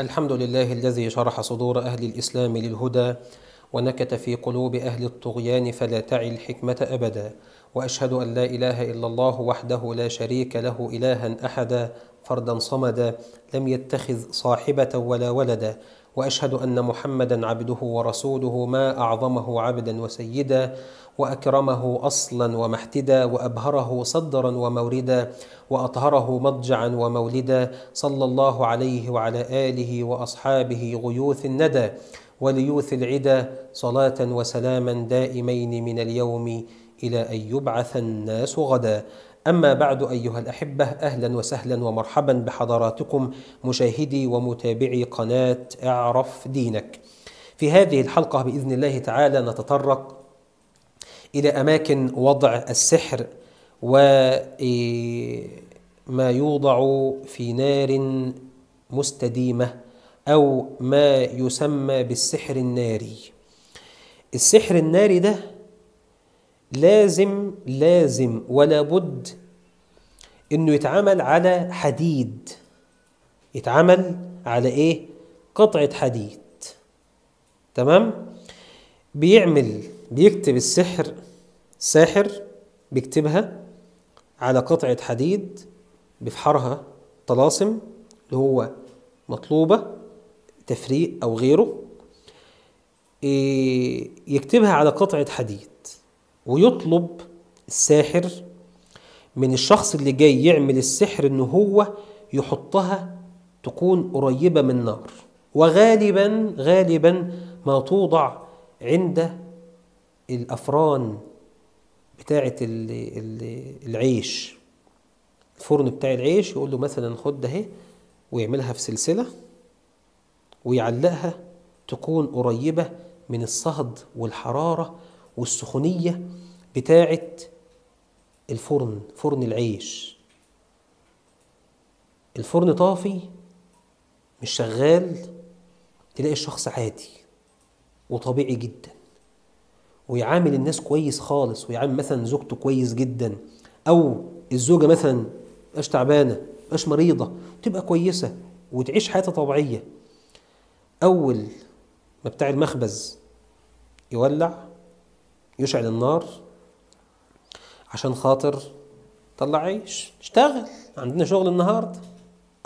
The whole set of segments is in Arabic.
الحمد لله الذي شرح صدور أهل الإسلام للهدى ونكت في قلوب أهل الطغيان فلا تعي الحكمة أبدا وأشهد أن لا إله إلا الله وحده لا شريك له إلها أحدا فردا صمدا لم يتخذ صاحبة ولا ولدا وأشهد أن محمدا عبده ورسوله ما أعظمه عبدا وسيدا وأكرمه أصلا ومحتدا وأبهره صدرا وموردا وأطهره مضجعا ومولدا صلى الله عليه وعلى آله وأصحابه غيوث الندى وليوث العدا صلاة وسلاما دائمين من اليوم إلى أن يبعث الناس غدا أما بعد أيها الأحبة أهلا وسهلا ومرحبا بحضراتكم مشاهدي ومتابعي قناة أعرف دينك. في هذه الحلقة بإذن الله تعالى نتطرق إلى أماكن وضع السحر وما يوضع في نار مستديمة أو ما يسمى بالسحر الناري. السحر الناري ده لازم لازم ولا بد إنه يتعمل على حديد. يتعمل على إيه؟ قطعة حديد. تمام؟ بيعمل بيكتب السحر ساحر بيكتبها على قطعة حديد بيفحرها طلاسم اللي هو مطلوبة تفريق أو غيره يكتبها على قطعة حديد. ويطلب الساحر من الشخص اللي جاي يعمل السحر إن هو يحطها تكون قريبة من النار. وغالبا غالبا ما توضع عند الأفران بتاعة العيش. الفرن بتاع العيش يقول له مثلا خد اهي ويعملها في سلسلة ويعلقها تكون قريبة من الصهد والحرارة والسخونية بتاعة الفرن فرن العيش. الفرن طافي مش شغال تلاقي الشخص عادي وطبيعي جدا. ويعامل الناس كويس خالص ويعامل مثلا زوجته كويس جدا أو الزوجة مثلا مش تعبانة مش مريضة تبقى كويسة وتعيش حياتها طبيعية. أول ما بتاع المخبز يولع يشعل النار عشان خاطر طلع عيش اشتغل. عندنا شغل النهارده.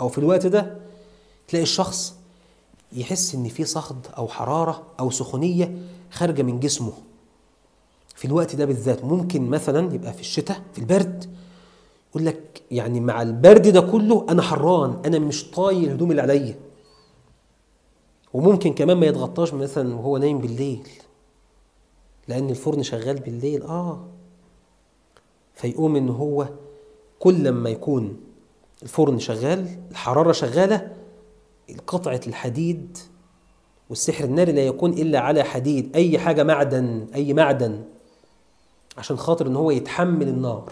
أو في الوقت ده تلاقي الشخص يحس إن في صهد أو حرارة أو سخونية خارجة من جسمه. في الوقت ده بالذات ممكن مثلا يبقى في الشتاء في البرد يقول لك يعني مع البرد ده كله أنا حران أنا مش طايق الهدوم اللي عليا. وممكن كمان ما يتغطاش مثلا وهو نايم بالليل. لأن الفرن شغال بالليل. آه. فيقوم إن هو كل لما يكون الفرن شغال الحرارة شغالة قطعة الحديد والسحر الناري لا يكون إلا على حديد أي حاجة معدن أي معدن عشان خاطر إن هو يتحمل النار.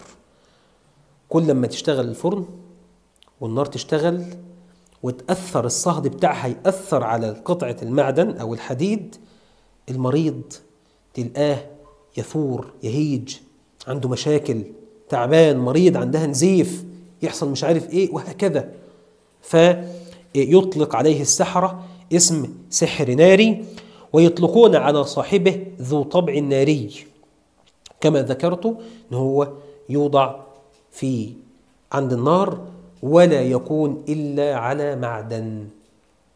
كل لما تشتغل الفرن والنار تشتغل وتأثر الصهد بتاعها يأثر على قطعة المعدن أو الحديد المريض تلقاه يثور يهيج عنده مشاكل تعبان مريض عندها نزيف يحصل مش عارف إيه وهكذا. فيطلق عليه السحرة اسم سحر ناري ويطلقون على صاحبه ذو طبع ناري. كما ذكرت ان هو يوضع في عند النار ولا يكون إلا على معدن.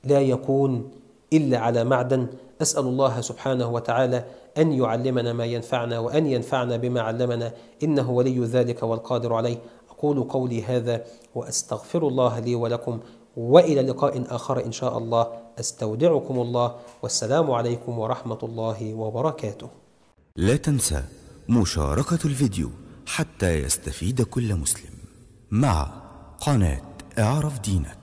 لا يكون إلا على معدن أسأل الله سبحانه وتعالى أن يعلمنا ما ينفعنا وأن ينفعنا بما علمنا إنه ولي ذلك والقادر عليه. أقول قولي هذا وأستغفر الله لي ولكم وإلى لقاء آخر إن شاء الله. أستودعكم الله والسلام عليكم ورحمة الله وبركاته. لا تنسى مشاركة الفيديو حتى يستفيد كل مسلم مع قناة إعرف دينك.